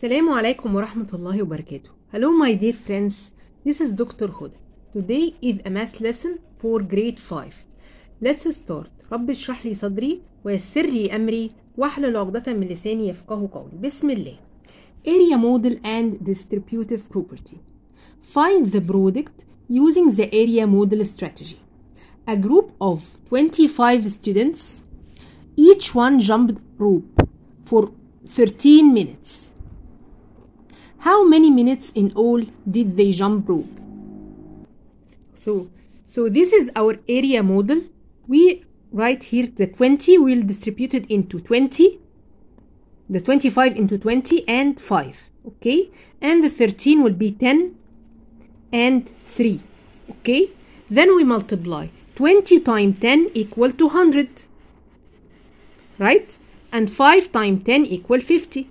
السلام عليكم ورحمة الله وبركاته. Hello my dear friends, this is Dr. Huda. Today is a math lesson for grade 5. Let's start. رب اشرح لي صدري ويسر لي أمري واحلل عقدة من لساني يفقه قولي. بسم الله. Area model and distributive property. Find the product using the area model strategy. A group of 25 students, each one jumped rope for 13 minutes. How many minutes in all did they jump rope? So, so this is our area model. We write here the 20 will distribute it into 20, the 25 into 20 and 5, okay? And the 13 will be 10 and 3, okay? Then we multiply. 20 times 10 equal to 100, right? And 5 times 10 equal 50.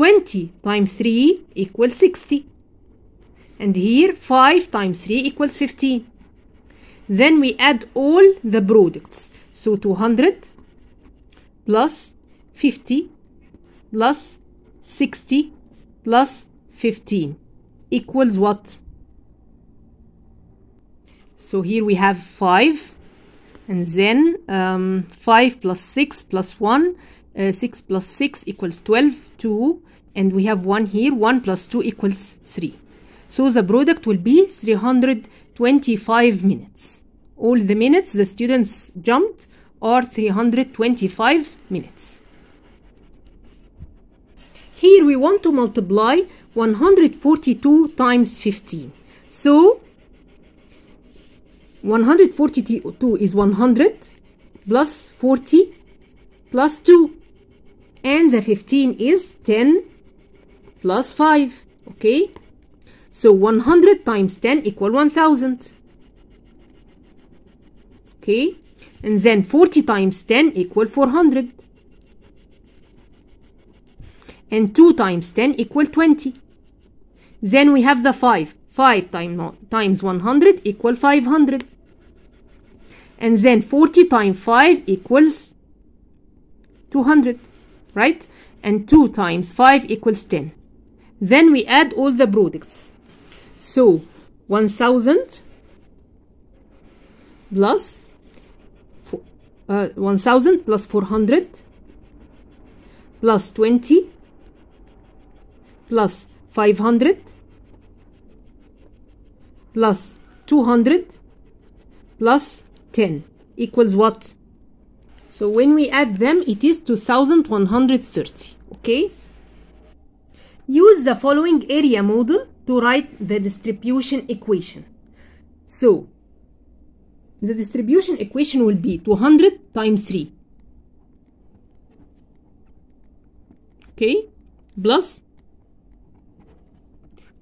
20 times 3 equals 60. And here 5 times 3 equals 15. Then we add all the products. So 200 plus 50 plus 60 plus 15 equals what? So here we have 5 and then um, 5 plus 6 plus 1 uh, 6 plus 6 equals 12 2 and we have 1 here 1 plus 2 equals 3 so the product will be 325 minutes. All the minutes the students jumped are 325 minutes. Here we want to multiply 142 times 15 so 142 is 100 plus 40 plus 2 and the 15 is 10 plus 5 okay? So 100 times 10 equal 1000 okay? And then 40 times 10 equal 400 and 2 times 10 equal 20 then we have the 5 5 time, times 100 equal 500 and then 40 times 5 equals 200 right? And 2 times 5 equals 10 then we add all the products. So 1000 plus uh, 1000 plus 400 plus 20 plus 500 plus 200 plus 10 equals what so when we add them it is 2130 okay? Use the following area model to write the distribution equation. So the distribution equation will be 200 times 3 okay? Plus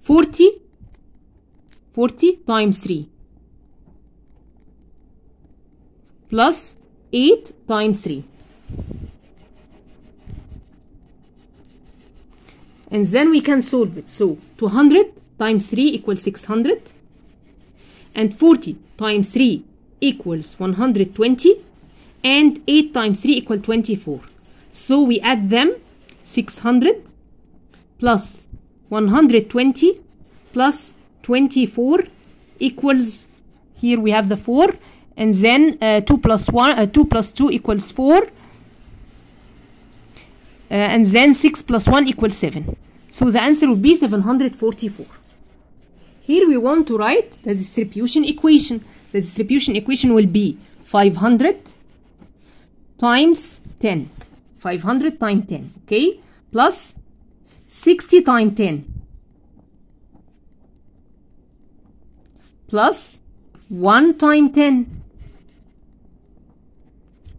40 40 times 3 plus 8 times 3 and then we can solve it. So 200 times 3 equals 600 and 40 times 3 equals 120 and 8 times 3 equal 24 so we add them 600 plus 120 plus 24 equals here we have the 4 and then uh, 2 plus 1 uh, 2 plus 2 equals 4 uh, and then 6 plus 1 equals 7 so the answer would be 744 here we want to write the distribution equation. The distribution equation will be 500 times 10 500 times 10 okay? Plus 60 times 10 plus 1 times 10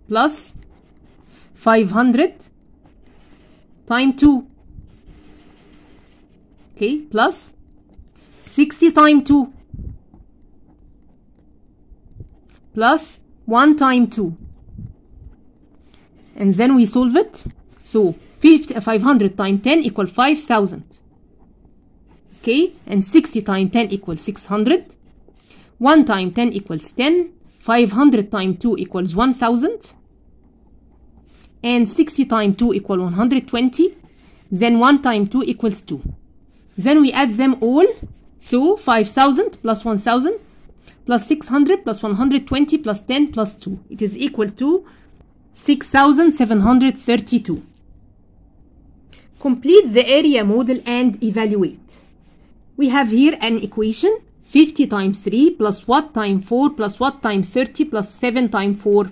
plus 500 times 2 okay plus 60 times 2 plus 1 times 2 and then we solve it. So 50, 500 times 10 equal 5000 okay and 60 times 10 equals 600 1 times 10 equals 10 500 times 2 equals 1000 and 60 times 2 equal 120 then 1 times 2 equals 2 then we add them all. So 5000 plus 1000 plus 600 plus 120 plus 10 plus 2 it is equal to 6732 complete the area model and evaluate. We have here an equation. 50 times 3 plus what times 4 plus what times 30 plus 7 times 4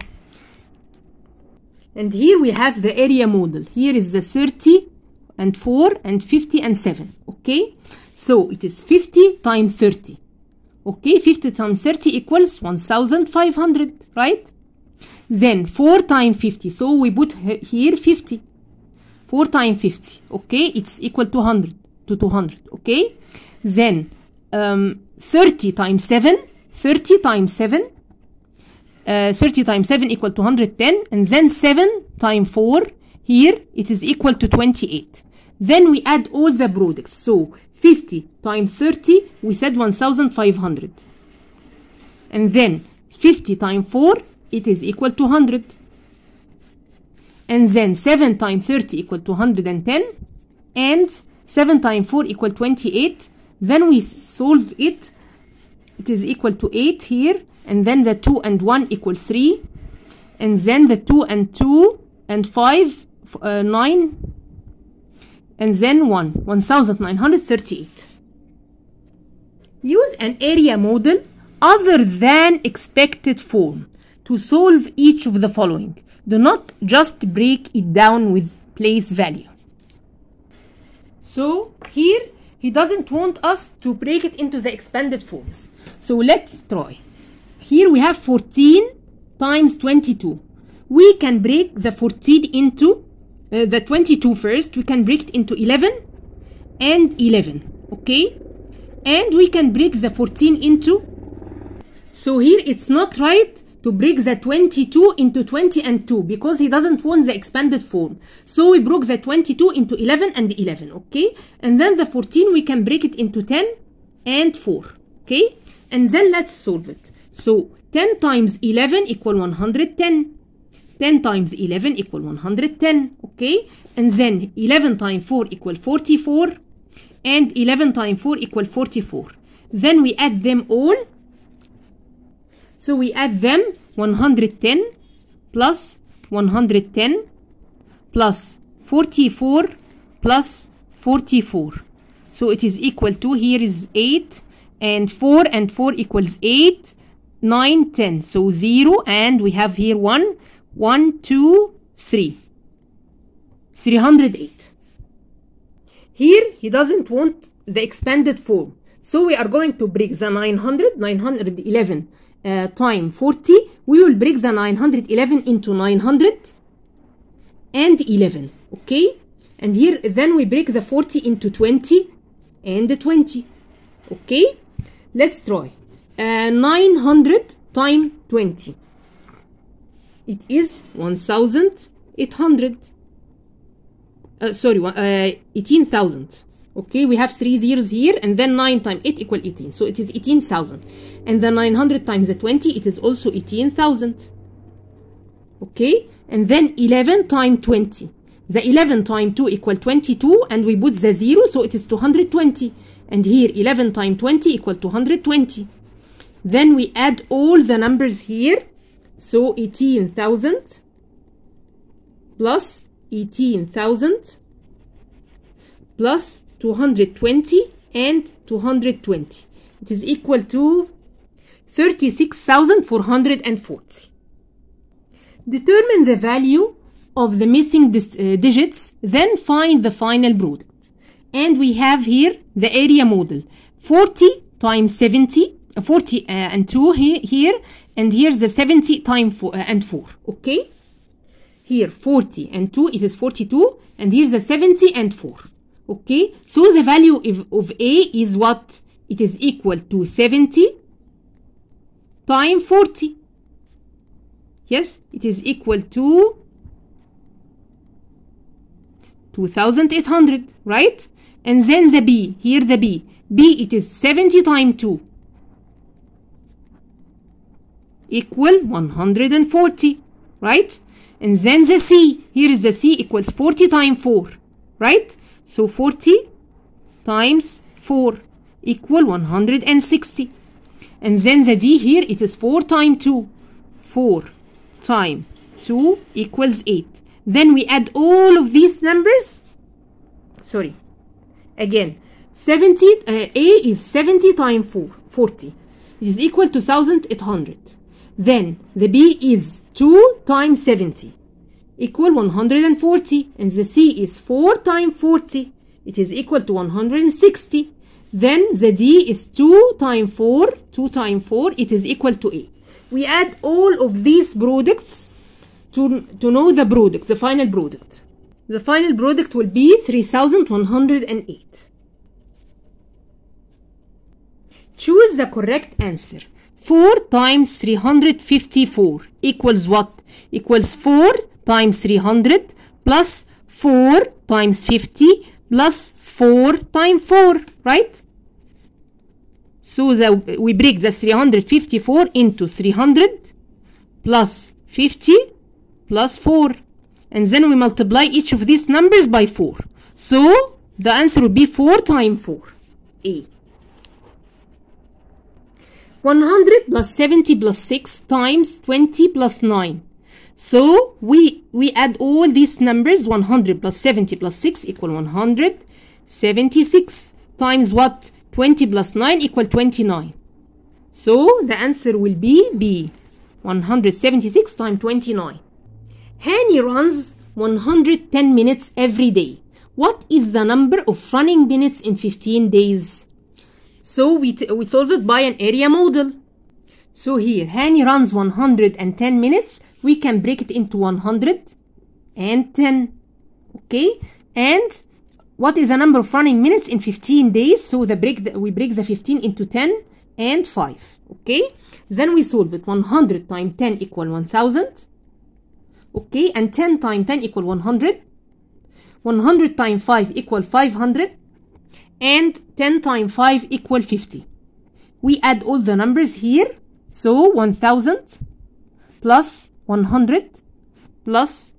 and here we have the area model. Here is the 30 and 4 and 50 and 7 okay? So it is 50 times 30 okay? 50 times 30 equals 1500 right? Then 4 times 50 so we put here 50 4 times 50 okay? It's equal to 100 to 200 okay? Then um, 30 times 7 30 times 7 uh, 30 times 7 equal to 110 and then 7 times 4 here it is equal to 28 then we add all the products. So 50 times 30 we said 1500 and then 50 times 4 it is equal to 100 and then 7 times 30 equal to 110 and 7 times 4 equal 28 then we solve it. It is equal to 8 here and then the 2 and 1 equals 3 and then the 2 and 2 and 5 uh, 9 and then 1 1938 use an area model other than expanded form to solve each of the following. Do not just break it down with place value. So here he doesn't want us to break it into the expanded forms. So let's try here we have 14 times 22 we can break the 14 into uh, the 22 first we can break it into 11 and 11 okay? And we can break the 14 into so here it's not right to break the 22 into 20 and 2 because he doesn't want the expanded form. So we broke the 22 into 11 and 11 okay? And then the 14 we can break it into 10 and 4 okay? And then let's solve it so 10 times 11 equal 110 10 times 11 equal 110 okay? And then 11 times 4 equal 44 and 11 times 4 equal 44 then we add them all. So we add them 110 plus 110 plus 44 plus 44 so it is equal to here is 8 and 4 and 4 equals 8 9 10 so 0 and we have here 1 1 2 3 308 here he doesn't want the expanded form. So we are going to break the 900 911 uh, time 40 we will break the 911 into 900 and 11 okay? And here then we break the 40 into 20 and 20 okay? Let's try uh, 900 times 20 it is 1800 uh, sorry uh, 18000 okay we have three zeros here and then 9 times 8 equal 18 so it is 18000 and then 900 times the 20 it is also 18000 okay and then 11 times 20 the 11 times 2 equal 22 and we put the 0 so it is 220 and here 11 times 20 equal 220 then we add all the numbers here. So 18,000 plus 18,000 plus 220 and 220 it is equal to 36,440 determine the value of the missing uh, digits then find the final product. And we have here the area model. 40 times 70 uh, 40 uh, and 2 here, and here's the 70 times four, uh, and 4 okay? Here 40 and 2 it is 42 and here's the 70 and 4 okay? So the value of, of a is what? It is equal to 70 times 40 yes? It is equal to 2800 right? And then the b here the b. B it is 70 times 2 equal 140 right? And then the c here is the c equals 40 times 4 right? So 40 times 4 equal 160 and then the d here it is 4 times 2 4 times 2 equals 8 then we add all of these numbers. Sorry again 70 uh, a is 70 times 4 40 it is equal to 1800 then the b is 2 times 70 equal 140 and the c is 4 times 40 it is equal to 160 then the d is 2 times 4 2 times 4 it is equal to a. We add all of these products to, to know the product the final product. The final product will be 3108 choose the correct answer 4 times 354 equals what? Equals 4 times 300 plus 4 times 50 plus 4 times 4 right? So the, we break the 354 into 300 plus 50 plus 4 and then we multiply each of these numbers by 4 so the answer will be 4 times 4 a 100 plus 70 plus 6 times 20 plus 9 so we we add all these numbers 100 plus 70 plus 6 equal 176 times what 20 plus 9 equal 29 so the answer will be b 176 times 29 Hani runs 110 minutes every day. What is the number of running minutes in 15 days? So we, we solve it by an area model. So here, Hani runs 110 minutes. We can break it into 110. Okay? And what is the number of running minutes in 15 days? So the break the, we break the 15 into 10 and 5. Okay? Then we solve it. 100 times 10 equal 1000 okay and 10 times 10 equal 100 100 times 5 equal 500 and 10 times 5 equal 50 we add all the numbers here. So 1000 plus 100 plus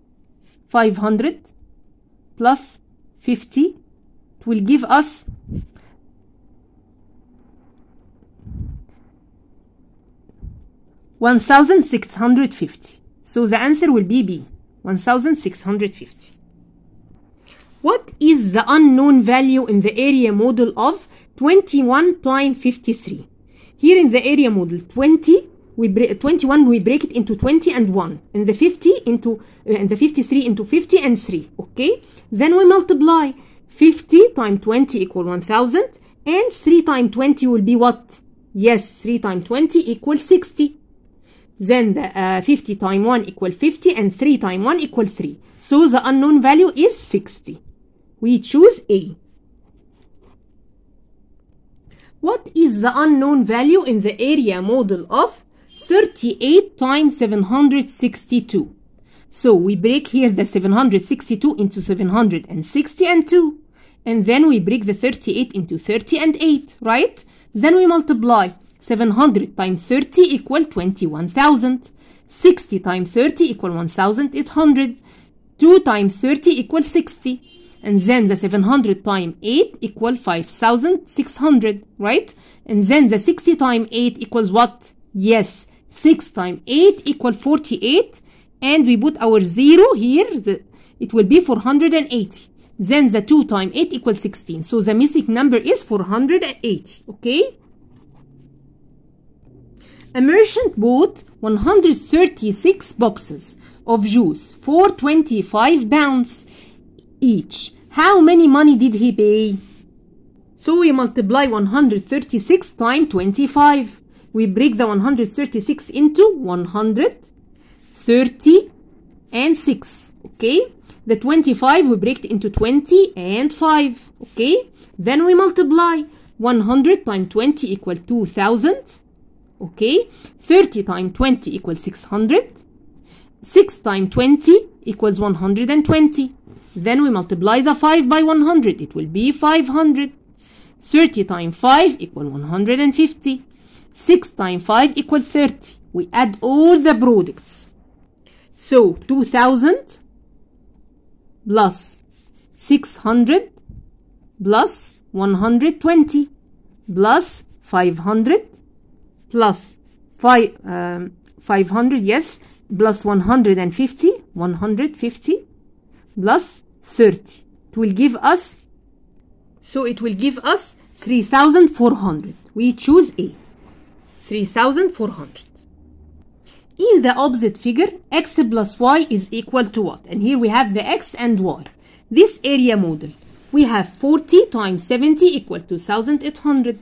500 plus 50 it will give us one thousand six hundred fifty. So the answer will be B, 1650. What is the unknown value in the area model of 21 times 53? Here in the area model 20, we break, 21 we break it into 20 and 1 and the 50 into uh, and the 53 into 50 and 3 okay then we multiply 50 times 20 equal 1000 and 3 times 20 will be what yes 3 times 20 equals 60 then the uh, 50 times 1 equal 50 and 3 times 1 equal 3. So the unknown value is 60. We choose A. What is the unknown value in the area model of 38 times 762? So we break here the 762 into 760 and 2. And then we break the 38 into 30 and 8, right? Then we multiply 700 times 30 equal 21,000. 60 times 30 equal 1,800. 2 times 30 equal 60. And then the 700 times 8 equal 5,600, right? And then the 60 times 8 equals what? Yes, 6 times 8 equal 48. And we put our 0 here. The, it will be 480. Then the 2 times 8 equals 16. So the missing number is 480, okay? A merchant bought 136 boxes of juice for 25 pounds each. How many money did he pay? So we multiply 136 times 25. We break the 136 into 130 and 6. Okay? The 25 we break into 20 and 5. Okay? Then we multiply 100 times 20 equal 2000 okay 30 times 20 equals 600 6 times 20 equals 120 then we multiply the 5 by 100 it will be 500 30 times 5 equal 150 6 times 5 equals 30 we add all the products. So 2000 plus 600 plus 120 plus 500 plus 5 um, 500 yes plus 150 150 plus 30 it will give us so it will give us 3400 we choose A. 3400 in the opposite figure x plus y is equal to what? And here we have the x and y. This area model we have 40 times 70 equal to 1800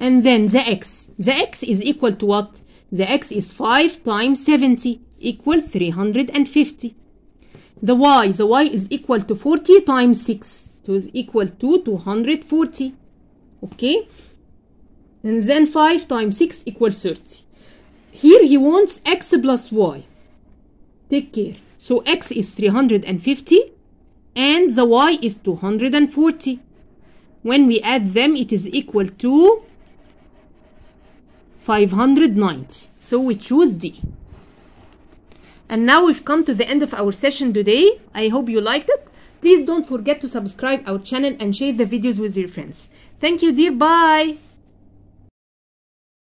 and then the x. The x is equal to what? The x is 5 times 70 equal 350 the y the y is equal to 40 times 6 so is equal to 240 okay? And then 5 times 6 equals 30 here he wants x plus y. Take care. So x is 350 and the y is 240 when we add them it is equal to 590 so we choose D and now we've come to the end of our session today. I hope you liked it. Please don't forget to subscribe our channel and share the videos with your friends. Thank you dear. Bye